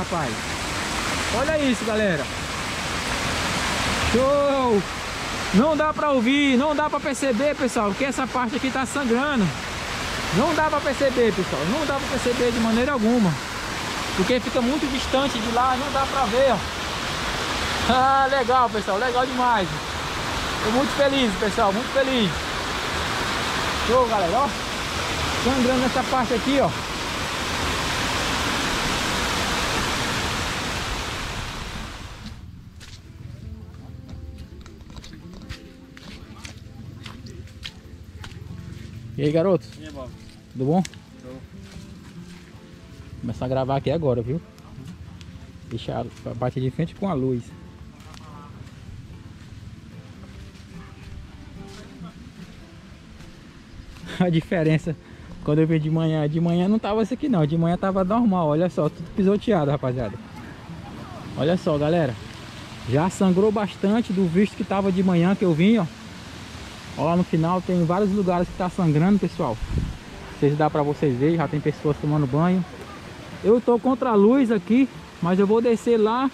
rapaz. Olha isso, galera. Show! Não dá pra ouvir, não dá pra perceber, pessoal, porque essa parte aqui tá sangrando. Não dá pra perceber, pessoal. Não dá pra perceber de maneira alguma. Porque fica muito distante de lá, não dá pra ver, ó. Ah, legal, pessoal. Legal demais. Tô muito feliz, pessoal. Muito feliz. Show, galera, ó. Sangrando essa parte aqui, ó. E aí, garotos? E aí, Bob? Tudo bom? Show. Começar a gravar aqui agora, viu? Deixar a parte de frente com a luz. A diferença quando eu vi de manhã, de manhã não tava isso aqui não, de manhã tava normal, olha só, tudo pisoteado, rapaziada. Olha só, galera. Já sangrou bastante do visto que tava de manhã que eu vim, ó. Ó, lá no final tem vários lugares que tá sangrando, pessoal. Se dá pra vocês verem, já tem pessoas tomando banho. Eu tô contra a luz aqui, mas eu vou descer lá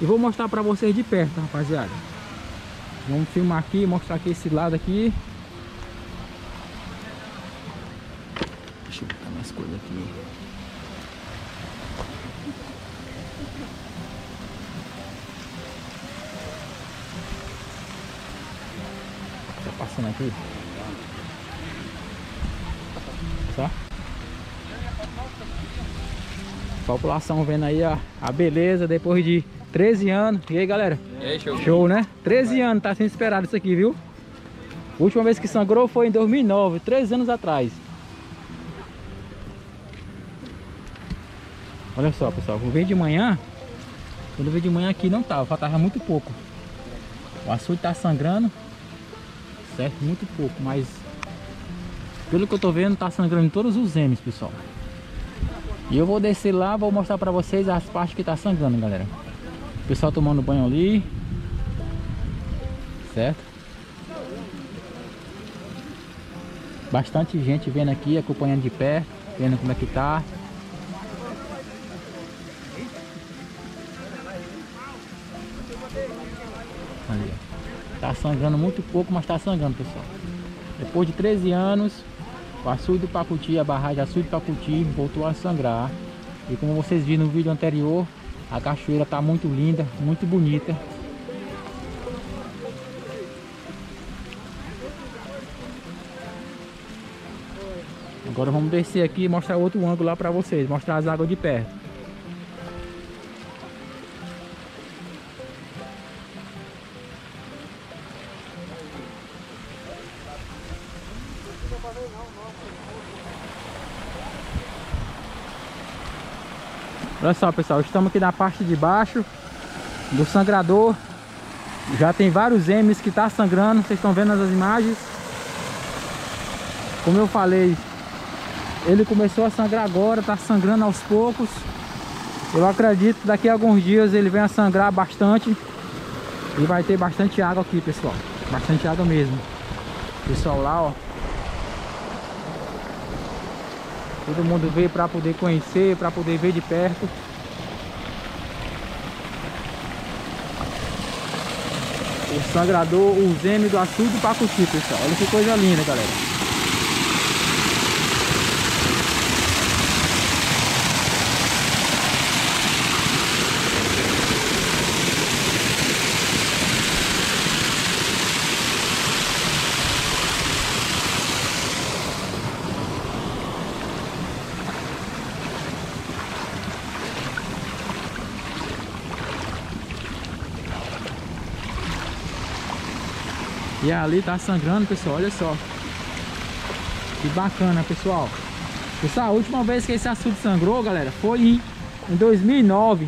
e vou mostrar pra vocês de perto, rapaziada. Vamos filmar aqui, mostrar aqui esse lado aqui. Deixa eu botar minhas coisas aqui. Tá passando aqui. Só? População vendo aí a, a beleza depois de 13 anos. E aí, galera? E aí, show? Show, né? 13 anos, tá sendo esperado isso aqui, viu? A última vez que sangrou foi em 2009, 13 anos atrás. Olha só, pessoal, eu veio de manhã, quando eu veio de manhã aqui não tava, faltava muito pouco. O açude tá sangrando, certo? Muito pouco, mas pelo que eu tô vendo, tá sangrando em todos os M's, pessoal. E eu vou descer lá, vou mostrar pra vocês as partes que tá sangrando, galera. O pessoal tomando banho ali. Certo? Bastante gente vendo aqui, acompanhando de perto, vendo como é que tá. Ali, ó. Tá sangrando muito pouco, mas tá sangrando, pessoal. Depois de 13 anos, o açude do Pacuti, a barragem açude do Pacuti voltou a sangrar. E como vocês viram no vídeo anterior, a cachoeira tá muito linda, muito bonita. Agora vamos descer aqui e mostrar outro ângulo lá para vocês, mostrar as águas de perto. Olha só pessoal, estamos aqui na parte de baixo do sangrador. Já tem vários M's que tá sangrando, vocês estão vendo as imagens? Como eu falei, ele começou a sangrar agora, tá sangrando aos poucos. Eu acredito que daqui a alguns dias ele venha sangrar bastante. E vai ter bastante água aqui pessoal, bastante água mesmo. Pessoal lá ó Todo mundo veio para poder conhecer, para poder ver de perto. O sangrador, o zeme do açude do Pacuti, pessoal. Olha que coisa linda, galera. E ali tá sangrando, pessoal, olha só. Que bacana, pessoal. Pessoal, a última vez que esse açude sangrou, galera, foi em, em 2009.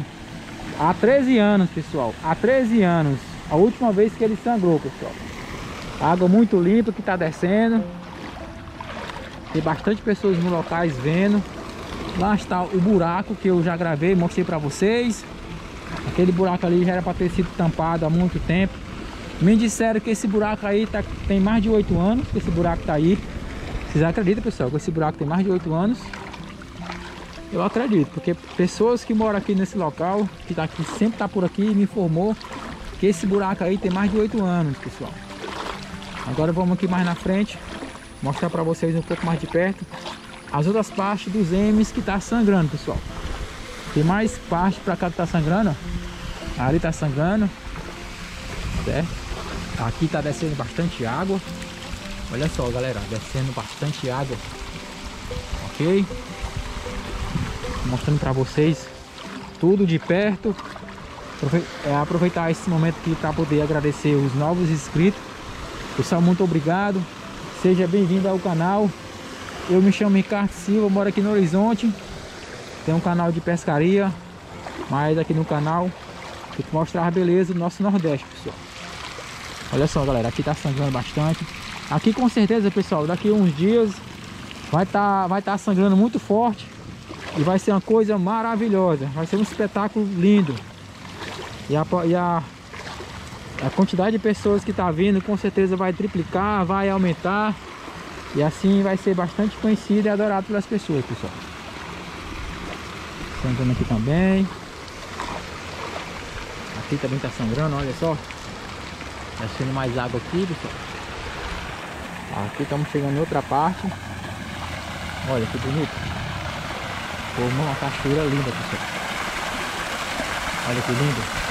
Há 13 anos, pessoal. Há 13 anos. A última vez que ele sangrou, pessoal. Água muito limpa que tá descendo. Tem bastante pessoas no locais vendo. Lá está o buraco que eu já gravei, mostrei pra vocês. Aquele buraco ali já era para ter sido tampado há muito tempo. Me disseram que esse buraco aí tá, tem mais de 8 anos, que esse buraco tá aí. Vocês acreditam, pessoal, que esse buraco tem mais de 8 anos? Eu acredito, porque pessoas que moram aqui nesse local, que tá aqui, sempre tá por aqui, me informou que esse buraco aí tem mais de 8 anos, pessoal. Agora vamos aqui mais na frente, mostrar para vocês um pouco mais de perto as outras partes dos M's que tá sangrando, pessoal. Tem mais parte para cá que tá sangrando, ó. Ali tá sangrando, certo? Aqui tá descendo bastante água. Olha só, galera, descendo bastante água. Ok? Mostrando para vocês tudo de perto. É aproveitar esse momento aqui para poder agradecer os novos inscritos. Pessoal, muito obrigado. Seja bem-vindo ao canal. Eu me chamo Ricardo Silva, moro aqui no Horizonte. Tem um canal de pescaria, mas aqui no canal tem que mostrar a beleza do nosso Nordeste, pessoal. Olha só, galera, aqui tá sangrando bastante. Aqui com certeza, pessoal, daqui uns dias vai estar tá, vai tá sangrando muito forte e vai ser uma coisa maravilhosa. Vai ser um espetáculo lindo. E a, e a, a quantidade de pessoas que está vindo com certeza vai triplicar, vai aumentar. E assim vai ser bastante conhecido e adorado pelas pessoas, pessoal. Sangrando aqui também. Aqui também está sangrando, olha só. Descendo mais água aqui, pessoal. Aqui estamos chegando em outra parte. Olha que bonito. Formou uma cachoeira linda, pessoal. Olha que lindo.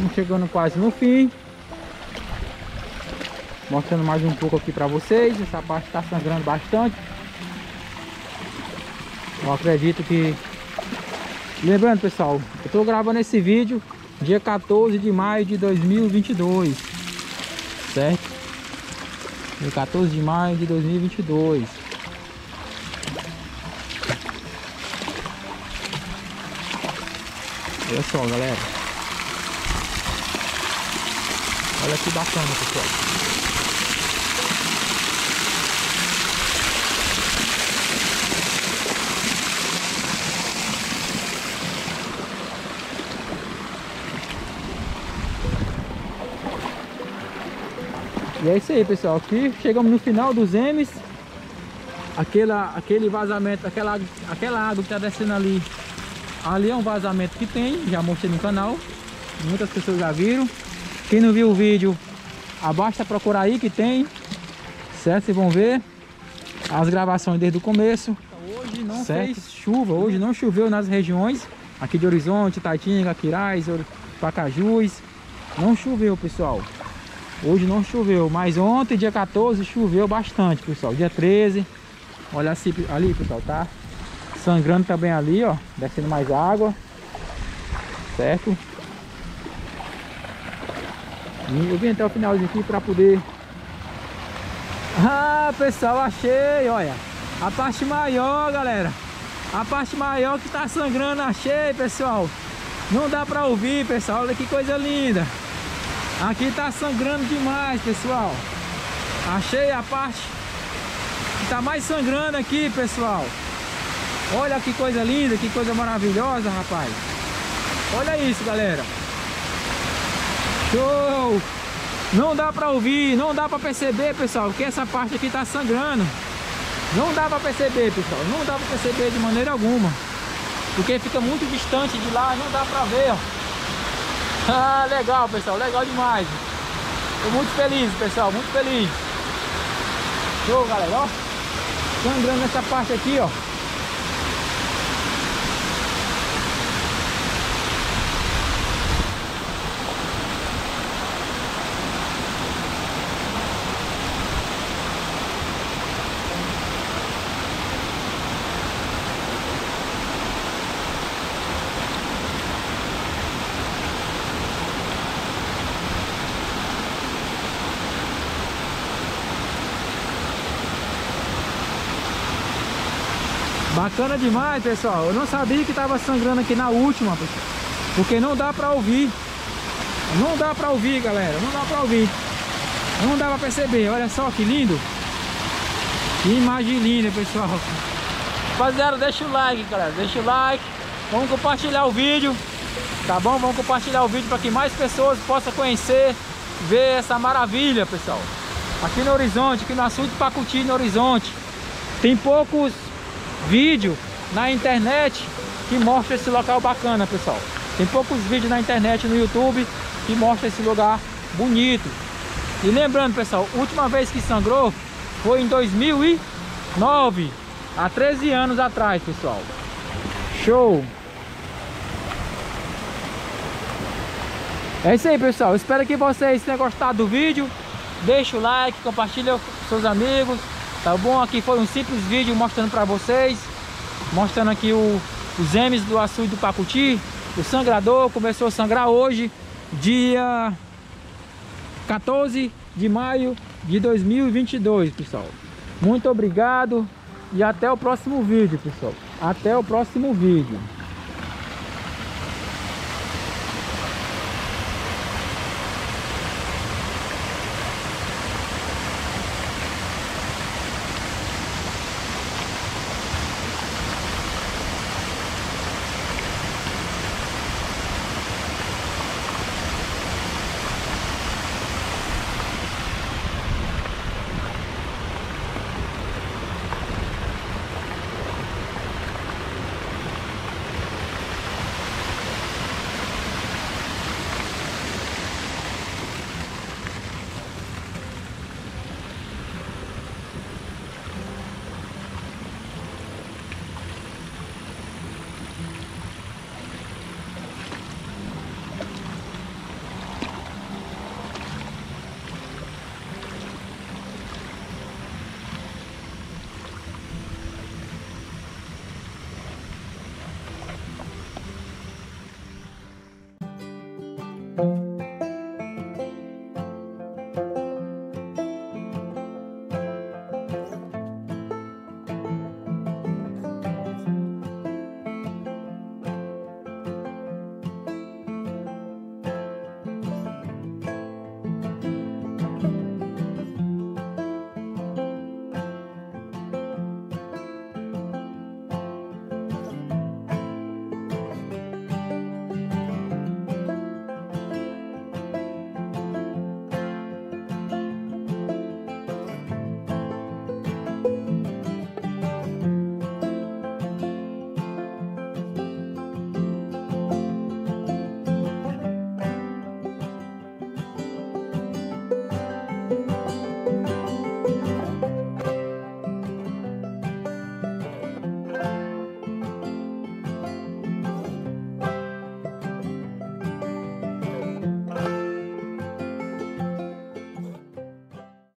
Estamos chegando quase no fim. Mostrando mais um pouco aqui para vocês. Essa parte está sangrando bastante. Eu acredito que... Lembrando, pessoal, eu estou gravando esse vídeo dia 14 de maio de 2022. Certo? Dia 14 de maio de 2022. Olha só, galera. Olha que bacana, pessoal. E é isso aí, pessoal. Aqui chegamos no final dos M's. Aquela, aquele vazamento, aquela, aquela água que está descendo ali. Ali é um vazamento que tem, já mostrei no canal. Muitas pessoas já viram. Quem não viu o vídeo, basta procurar aí que tem. Certo? Vocês vão ver as gravações desde o começo. Hoje não certo? fez chuva, hoje não choveu nas regiões aqui de Horizonte, Taitinga, Quirais, Pacajus. Não choveu, pessoal. Hoje não choveu, mas ontem, dia 14, choveu bastante, pessoal. Dia 13, olha assim, ali, pessoal, tá sangrando também ali, ó, descendo mais água. Certo? Eu vim até o finalzinho aqui para poder... Ah, pessoal, achei, olha. A parte maior, galera. A parte maior que tá sangrando, achei, pessoal. Não dá para ouvir, pessoal. Olha que coisa linda. Aqui tá sangrando demais, pessoal. Achei a parte que tá mais sangrando aqui, pessoal. Olha que coisa linda, que coisa maravilhosa, rapaz. Olha isso, galera. Show! Não dá pra ouvir, não dá pra perceber, pessoal, que essa parte aqui tá sangrando. Não dá pra perceber, pessoal, não dá pra perceber de maneira alguma. Porque fica muito distante de lá, não dá pra ver, ó. Ah, legal, pessoal, legal demais. Tô muito feliz, pessoal, muito feliz. Show, galera, ó. Sangrando essa parte aqui, ó. Bacana demais, pessoal. Eu não sabia que tava sangrando aqui na última. Porque não dá pra ouvir. Não dá pra ouvir, galera. Não dá pra ouvir. Não dá pra perceber. Olha só que lindo. Que imagem linda, pessoal. Rapaziada, deixa o like, galera. Deixa o like. Vamos compartilhar o vídeo. Tá bom? Vamos compartilhar o vídeo para que mais pessoas possam conhecer, ver essa maravilha, pessoal. Aqui no Horizonte, aqui no Açude Pacuti, no Horizonte. Tem poucos vídeos na internet que mostram esse local bacana, pessoal. Tem poucos vídeos na internet, no YouTube, que mostram esse lugar bonito. E lembrando, pessoal, última vez que sangrou foi em 2009, há 13 anos atrás, pessoal. Show! É isso aí, pessoal. Espero que vocês tenham gostado do vídeo. Deixa o like, compartilha com seus amigos. Tá bom? Aqui foi um simples vídeo mostrando para vocês. Mostrando aqui o, os M's do açude do Pacuti. O sangrador começou a sangrar hoje, dia 14 de maio de 2022, pessoal. Muito obrigado e até o próximo vídeo, pessoal. Até o próximo vídeo.